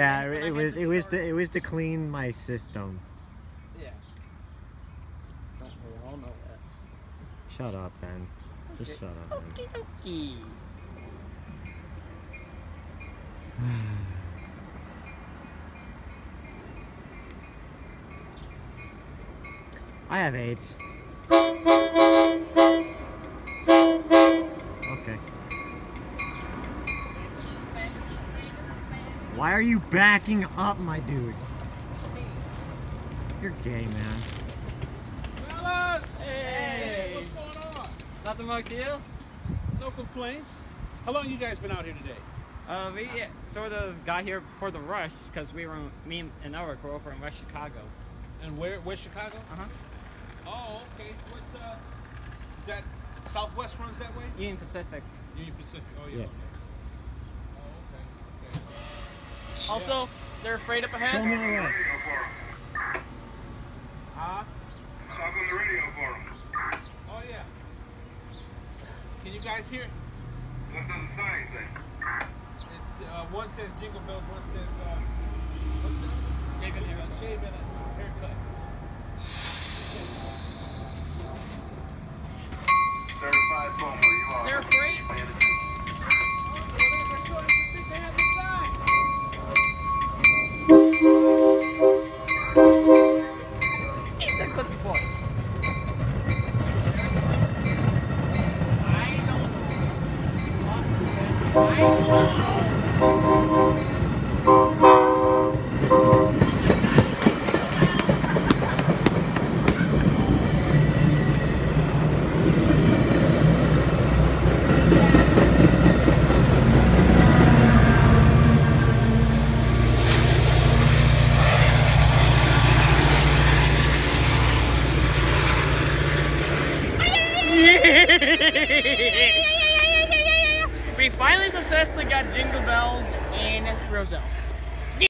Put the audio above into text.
Yeah, it, it was it was to it was to clean my system. Yeah. Don't we all know that? Shut up, Ben. Just shut up. Okie dokie. I have AIDS. Okay. Why are you backing up, my dude? You're gay, man. Fellas! Hey! What's going on? Nothing much you? No complaints. How long you guys been out here today? Uh, we sort of got here for the rush because we were, me and Eric were over in West Chicago. And where? Where's Chicago? Uh huh. Oh, okay. What? Uh, is that Southwest runs that way? Union Pacific. Union Pacific. Oh yeah. Yeah. Okay. Oh, okay. Okay. Also, they're afraid up ahead. Show me the way. Huh? Talk on the radio for him. Oh yeah. Can you guys hear? What does the sign say? It's uh, one says jingle bells, one says uh, what's it? Shave and Uh, haircut. shave and a haircut. Certified phone where you are. They're afraid. He's a good boy. I don't we finally successfully got Jingle Bells in Roselle.